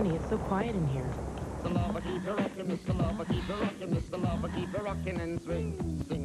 Honey, it's so quiet in here. Mr. Lava, keep it rockin', Mr. Lava, keep it rockin', Mr. Lava, keep it rockin' and swing, swing.